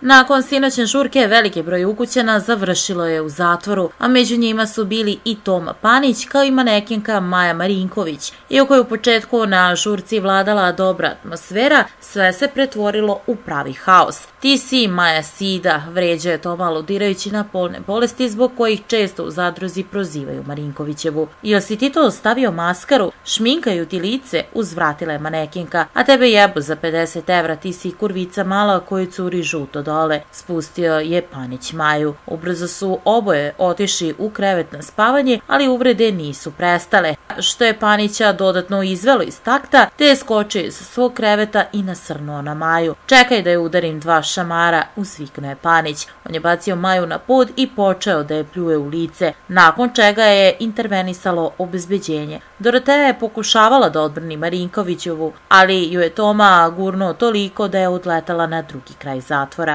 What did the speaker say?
Nakon sinoćne žurke, veliki broj ukućena završilo je u zatvoru, a među njima su bili i Toma Panić kao i manekinka Maja Marinković. Iako je u početku na žurci vladala dobra atmosfera, sve se pretvorilo u pravi haos. Ti si Maja Sida, vređa je Toma aludirajući na polne bolesti zbog kojih često u zadruzi prozivaju Marinkovićevu. Jel si ti to stavio maskaru? Šminkaju ti lice, uzvratila je manekinka, a tebe jebu za 50 evra, ti si kurvica mala koju curi žuto dole, spustio je Panić Maju. Ubrzo su oboje otišli u krevet na spavanje, ali uvrede nisu prestale, što je Panića dodatno izvelo iz takta, te je skočio iz svog kreveta i nasrnuo na Maju. Čekaj da je udarim dva šamara, uzviknuo je Panić. On je bacio Maju na pod i počeo da je pljuje u lice, nakon čega je intervenisalo obezbeđenje. Doroteja je pokušavala da odbrani Marinkovićevu, ali ju je Toma gurnuo toliko da je odletala na drugi kraj zatvora.